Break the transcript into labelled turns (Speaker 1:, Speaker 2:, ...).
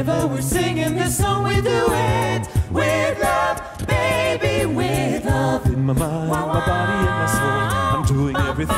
Speaker 1: Whenever we're singing this song, we do it with love, baby, with love.
Speaker 2: In my mind, my body, and my soul, I'm doing everything